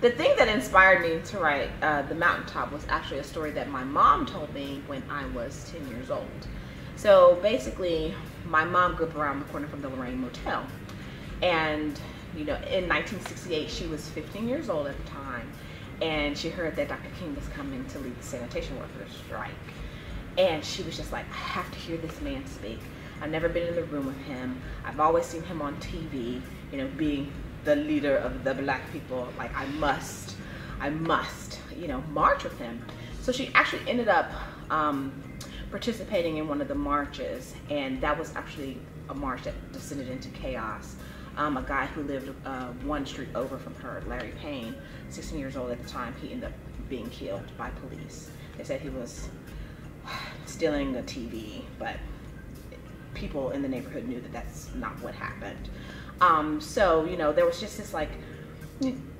the thing that inspired me to write uh, The Mountaintop was actually a story that my mom told me when I was 10 years old. So basically, my mom grew up around the corner from the Lorraine Motel. And, you know, in 1968, she was 15 years old at the time. And she heard that Dr. King was coming to lead the sanitation workers strike. And she was just like, I have to hear this man speak. I've never been in the room with him. I've always seen him on TV, you know, being the leader of the black people. Like, I must, I must, you know, march with him. So she actually ended up um, participating in one of the marches, and that was actually a march that descended into chaos. Um, a guy who lived uh, one street over from her, Larry Payne, 16 years old at the time, he ended up being killed by police. They said he was stealing a TV, but people in the neighborhood knew that that's not what happened. Um, so you know, there was just this like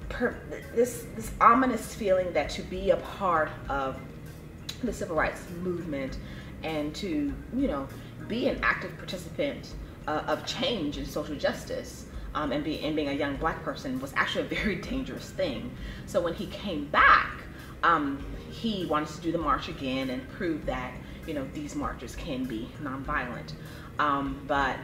per, this this ominous feeling that to be a part of the civil rights movement and to you know be an active participant uh, of change and social justice um, and, be, and being a young black person was actually a very dangerous thing. So when he came back, um, he wanted to do the march again and prove that you know these marches can be nonviolent. Um, but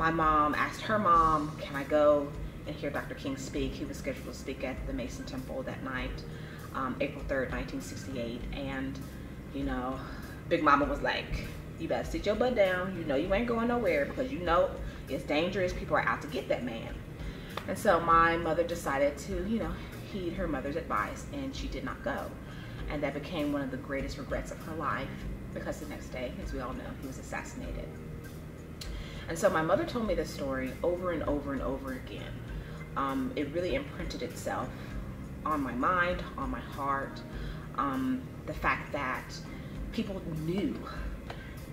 my mom asked her mom, "Can I go and hear Dr. King speak?" He was scheduled to speak at the Mason Temple that night, um, April 3rd, 1968, and you know, Big Mama was like, "You better sit your butt down. You know you ain't going nowhere because you know it's dangerous. People are out to get that man." And so my mother decided to, you know, heed her mother's advice, and she did not go. And that became one of the greatest regrets of her life because the next day, as we all know, he was assassinated. And so my mother told me this story over and over and over again. Um, it really imprinted itself on my mind, on my heart. Um, the fact that people knew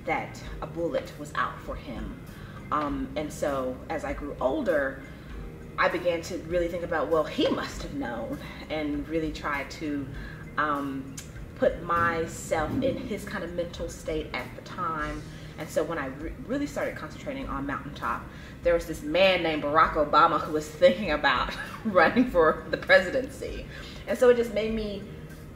that a bullet was out for him. Um, and so as I grew older, I began to really think about, well, he must have known, and really try to um, put myself in his kind of mental state at the time. And so when I re really started concentrating on Mountaintop, there was this man named Barack Obama who was thinking about running for the presidency. And so it just made me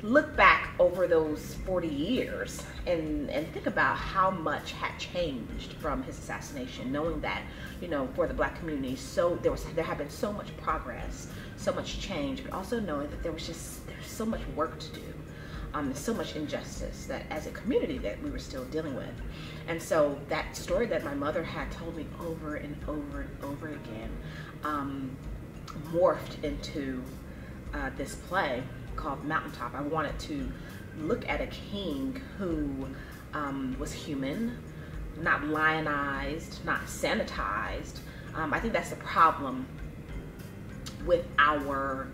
look back over those 40 years and, and think about how much had changed from his assassination, knowing that, you know, for the black community, so there was there had been so much progress, so much change, but also knowing that there was just there's so much work to do. Um, so much injustice that as a community that we were still dealing with. And so that story that my mother had told me over and over and over again um, morphed into uh, this play called Mountaintop. I wanted to look at a king who um, was human, not lionized, not sanitized. Um, I think that's the problem with our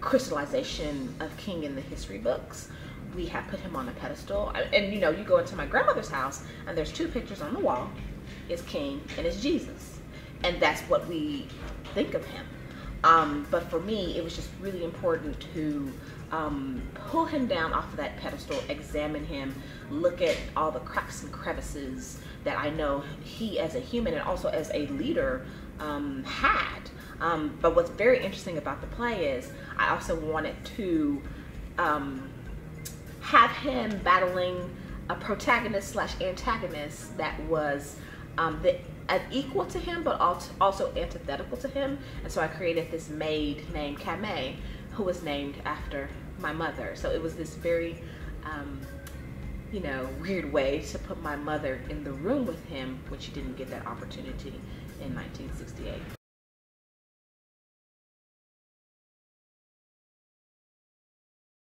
crystallization of King in the history books. We have put him on a pedestal. And you know, you go into my grandmother's house and there's two pictures on the wall. It's King and it's Jesus. And that's what we think of him. Um, but for me, it was just really important to um, pull him down off of that pedestal, examine him, look at all the cracks and crevices that I know he as a human and also as a leader um, had. Um, but what's very interesting about the play is I also wanted to um, have him battling a protagonist slash antagonist that was um, the, equal to him, but also antithetical to him. And so I created this maid named Camae, who was named after my mother. So it was this very, um, you know, weird way to put my mother in the room with him when she didn't get that opportunity in 1968.